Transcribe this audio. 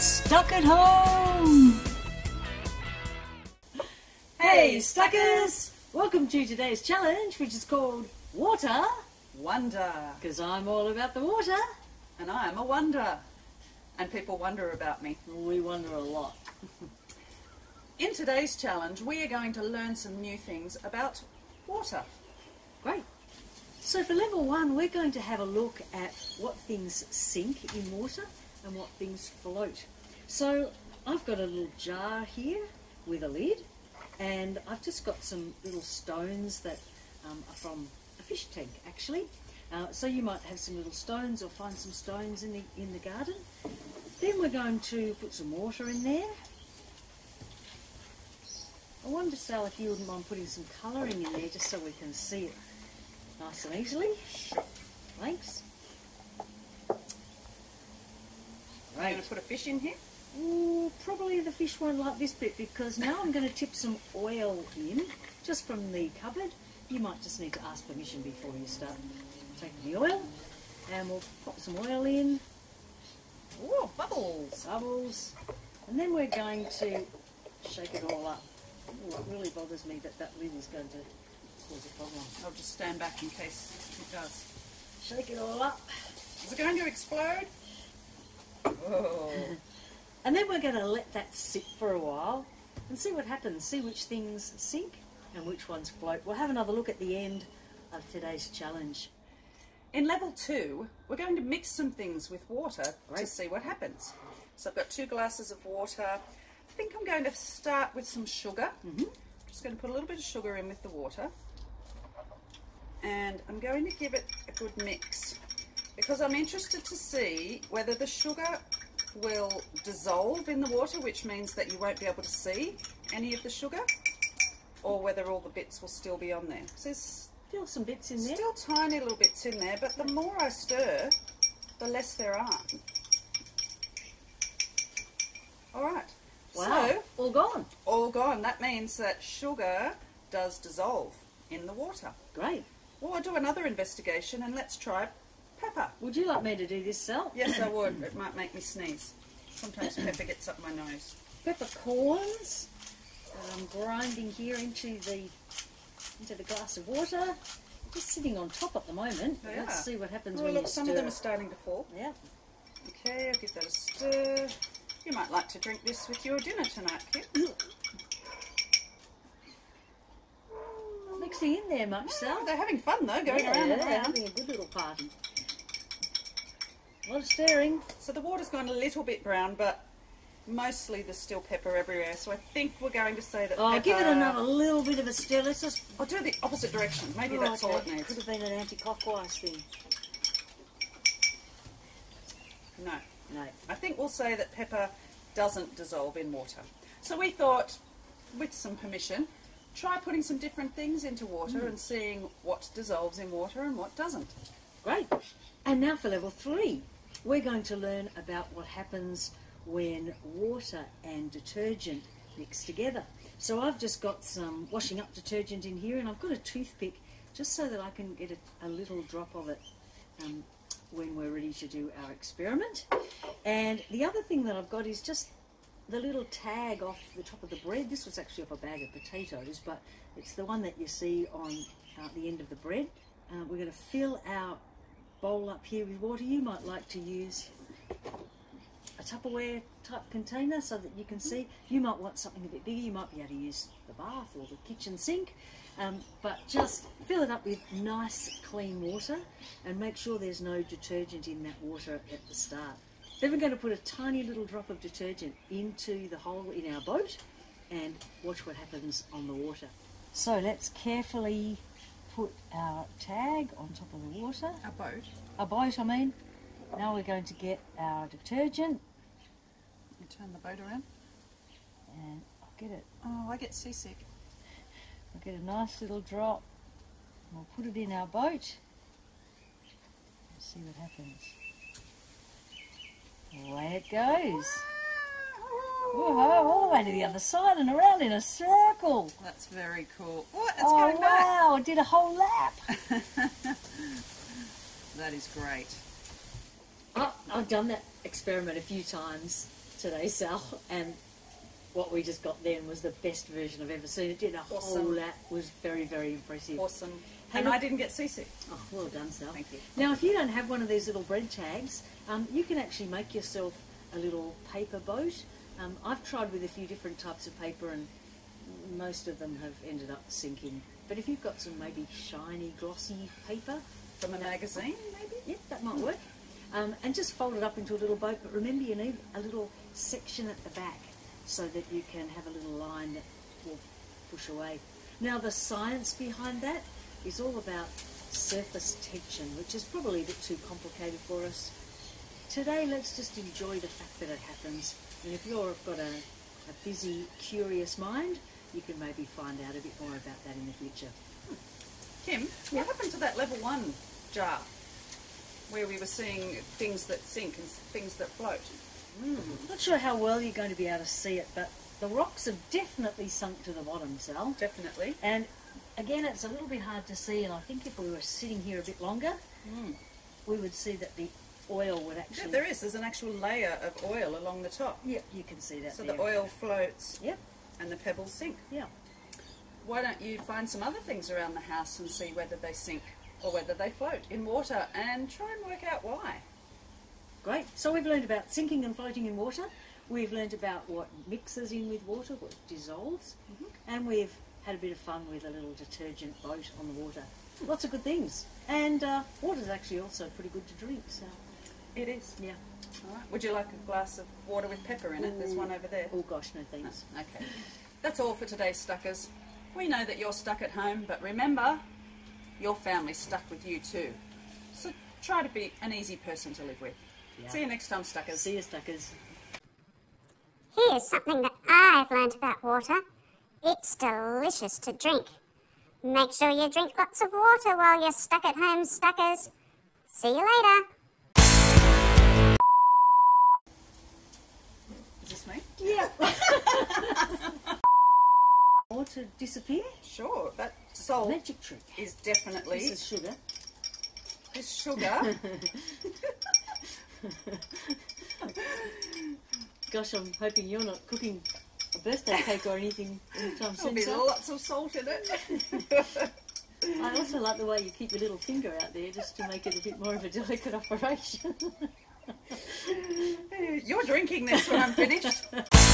stuck at home. Hey, Stuckers! Welcome to today's challenge, which is called Water, Wonder. because I'm all about the water. And I am a wonder. And people wonder about me. We wonder a lot. In today's challenge, we are going to learn some new things about water. Great. So for level one, we're going to have a look at what things sink in water and what things float. So I've got a little jar here with a lid, and I've just got some little stones that um, are from a fish tank, actually. Uh, so you might have some little stones or find some stones in the in the garden. Then we're going to put some water in there. I wonder, Sal, if you wouldn't mind putting some colouring in there just so we can see it nice and easily. Thanks. I'm going to put a fish in here. Ooh, probably the fish won't like this bit because now I'm going to tip some oil in just from the cupboard. You might just need to ask permission before you start taking the oil. And we'll pop some oil in, Ooh, bubbles. bubbles, and then we're going to shake it all up. Ooh, it really bothers me that that lid is going to cause a problem. I'll just stand back in case it does. Shake it all up. Is it going to explode? Oh. And then we're going to let that sit for a while and see what happens. See which things sink and which ones float. We'll have another look at the end of today's challenge. In level two, we're going to mix some things with water to see what happens. So I've got two glasses of water. I think I'm going to start with some sugar. Mm-hmm. Just going to put a little bit of sugar in with the water. And I'm going to give it a good mix because I'm interested to see whether the sugar will dissolve in the water, which means that you won't be able to see any of the sugar, or whether all the bits will still be on there. So there's Feel some bits in there. Still tiny little bits in there, but the more I stir, the less there are. All right. Wow, So, all gone. all gone. That means that sugar does dissolve in the water. Great. Well, I'll do another investigation and let's try pepper. Would you like me to do this, Sal? Yes, I would. It might make me sneeze. Sometimes pepper gets up my nose. Peppercorns that I'm grinding here into the into the glass of water. Just sitting on top at the moment. They Let's are. see what happens Oh, when look, you some of them are starting to fall. Yeah. Okay, I'll give that a stir. You might like to drink this with your dinner tonight, Kit. Mixing in there much, Sal. Oh, they're having fun though, going yeah, around and they're around. having a good little party. A lot of stirring. So the water's gone a little bit brown, but mostly there's still pepper everywhere. So I think we're going to say that. Oh, pepper... give it another little bit of a stir. Let's just. I'll do it the opposite direction. Maybe Oh, that's all it needs. Could have been an anti-clockwise thing. No, No. I think we'll say that pepper doesn't dissolve in water. So we thought, with some permission, try putting some different things into water Mm. and seeing what dissolves in water and what doesn't. Great. And now for level three, we're going to learn about what happens when water and detergent mix together. So I've just got some washing up detergent in here, and I've got a toothpick just so that I can get a, a little drop of it um, when we're ready to do our experiment. And the other thing that I've got is just the little tag off the top of the bread. This was actually off a bag of potatoes, but it's the one that you see on uh, the end of the bread. Uh, we're going to fill our bowl up here with water. You might like to use a Tupperware type container so that you can see. You might want something a bit bigger. You might be able to use the bath or the kitchen sink. Um, but just fill it up with nice clean water and make sure there's no detergent in that water at the start. Then we're going to put a tiny little drop of detergent into the hole in our boat and watch what happens on the water. So let's carefully put our tag on top of the water. A boat. A boat, I mean. Now we're going to get our detergent You turn the boat around. and I'll get it. Oh, I get seasick. I'll get a nice little drop. We'll put it in our boat. and see what happens. Away it goes. Whoa, all the way to the other side and around in a circle. That's very cool. What? It's oh going back. wow, it did a whole lap. That is great. Oh, I've done that experiment a few times today, Sal, and what we just got then was the best version I've ever seen. It did a whole lap. Was very, very impressive. Awesome. Hey, and I didn't get seasick. Oh, well done, Sal. Thank you. Now, if you don't have one of these little bread tags, um, you can actually make yourself a little paper boat. Um, I've tried with a few different types of paper, and most of them have ended up sinking. But if you've got some maybe shiny, glossy paper, From a magazine, maybe? Yep, that might work. Um, and just fold it up into a little boat. But remember, you need a little section at the back so that you can have a little line that will push away. Now, the science behind that is all about surface tension, which is probably a bit too complicated for us. Today, let's just enjoy the fact that it happens. And if you've got a, a busy, curious mind, you can maybe find out a bit more about that in the future. Hmm. Kim, what happened to that level one jar where we were seeing things that sink and things that float? Hmm. Not sure how well you're going to be able to see it, but the rocks have definitely sunk to the bottom, Sal. Definitely. And again, it's a little bit hard to see, and I think if we were sitting here a bit longer, hmm. we would see that the oil would Yeah, actually. there is. There's an actual layer of oil along the top. Yep, you can see that So there. the oil floats Yep, and the pebbles sink. yeah. Why don't you find some other things around the house and see whether they sink or whether they float in water and try and work out why? Great. So we've learned about sinking and floating in water. We've learned about what mixes in with water, what dissolves, and we've had a bit of fun with a little detergent boat on the water. Lots of good things. And uh, water's actually also pretty good to drink. So It is. yeah. All right. Would you like a glass of water with pepper in it? There's one over there. Oh gosh, no thanks. Okay. That's all for today, Stuckers. We know that you're stuck at home, but remember, your family's stuck with you too. So try to be an easy person to live with. Yeah. See you next time, Stuckers. See you, Stuckers. Here's something that I've learned about water. It's delicious to drink. Make sure you drink lots of water while you're stuck at home, stuckers. See you later. Is this to disappear? Sure. That salt Magic trick. is definitely This is sugar. this sugar. Gosh, I'm hoping you're not cooking a birthday cake or anything anytime There'll be lots of salt in it. I also like the way you keep your little finger out there just to make it a bit more of a delicate operation. You're drinking this when I'm finished.